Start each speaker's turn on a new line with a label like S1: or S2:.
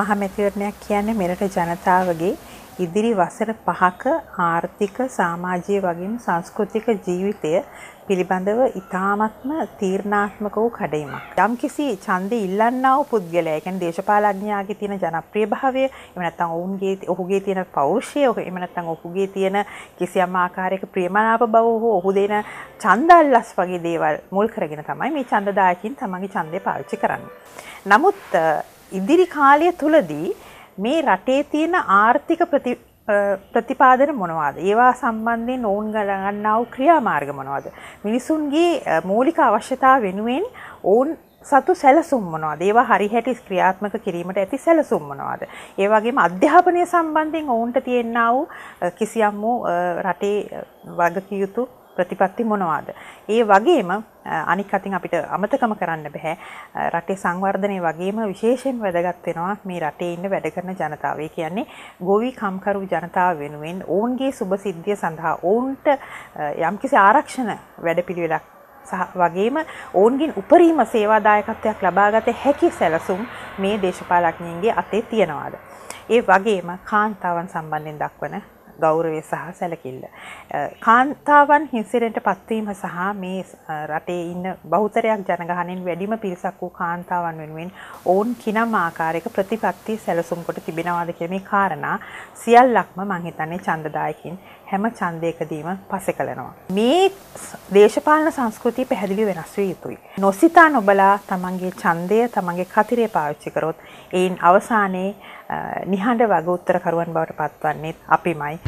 S1: මහමැතිවරණයක් කියන්නේ මෙරට ජනතාවගේ ඉදිරි වසර පහක ආර්ථික සමාජීය වගේම සංස්කෘතික ජීවිතය පිළිබඳව ඉතාමත්ම තීරණාත්මක වූ කඩයිමක්. යම්කිසි ඡන්දෙ ඉල්ලන්නා වූ පුද්ගලයා, කියන්නේ දේශපාලඥයාගේ තියෙන ජනප්‍රියභාවය, එහෙම නැත්නම් ඔවුන්ගේ ඔහුගේ තියෙන පෞරුෂය, එහෙම නැත්නම් ඔහුගේ තියෙන කිසියම් ආකාරයක ප්‍රියමනාප බව හෝ ඔහු දෙන ඡන්දල්ලස් වගේ දේවල් මුල් කරගෙන තමයි මේ ඡන්දදායකින් තමන්ගේ ඡන්දය පාවිච්චි කරන්නේ. නමුත් ඉදිරි කාලය තුලදී මේ රටේ තියෙන ආර්ථික ප්‍රතිපාදන මොනවාද? ඒවා සම්බන්ධයෙන් ඔවුන් ගන්නා වූ ක්‍රියාමාර්ග මොනවාද? මිනිසුන්ගේ මූලික අවශ්‍යතා වෙනුවෙන් ඔවුන් සතු සැලසුම් මොනවාද? ඒවා හරි හැටි ක්‍රියාත්මක කිරීමට ඇති සැලසුම් මොනවාද? ඒ වගේම අධ්‍යාපනය සම්බන්ධයෙන් ඔවුන්ට තියෙනා වූ කිසියම් වූ රටේ වගකිය යුතු ප්‍රතිපත්ති මොනවාද. ඒ වගේම අනික් අතින් අපිට අමතකම කරන්න බැහැ රටේ සංවර්ධනය වගේම විශේෂයෙන් වැදගත් වෙනවා මේ රටේ ඉන්න වැඩ කරන ජනතාව. ඒ කියන්නේ ගොවි කම්කරු ජනතාව වෙනුවෙන් ඔවුන්ගේ සුබ සිද්ධිය සඳහා ඔවුන්ට යම්කිසි ආරක්ෂණ වැඩපිළිවෙලක් සහ වගේම ඔවුන්ගෙන් උපරිම සේවාදායකත්වයක් ලබාගත හැකි සැලසුම් මේ දේශපාලඥයින්ගේ අතේ තියෙනවාද. ඒ වගේම කාන්තාවන් සම්බන්ධයෙන් දක්වන ගෞරවය සහ සැලකිල්ල. කාන්තාවන් හිංසිරෙන්ට පත්වීම සහ මේ රටේ ඉන්න බෞතරයක් ජනගහනෙන් වැඩිම පිරිසක් වූ කාන්තාවන් වෙනුවෙන් ඔවුන් කිනම් ආකාරයක ප්‍රතිපත්ති සැලසුම් කොට තිබෙනවාද කියන මේ කාරණා සියල්ලක්ම මං හිතන්නේ ඡන්දදායකින් හැම ඡන්දයකදීම පසෙකලනවා. මේ දේශපාලන සංස්කෘතිය පැහැදිලි වෙනස් විය යුතුයි. නොසිතා නොබලා තමන්ගේ ඡන්දය තමන්ගේ කතිරේ පාවිච්චි කරොත් එයින් අවසානයේ නිහඬ වග උත්තරකරුවන් බවට පත්වන්නේ අපිමයි.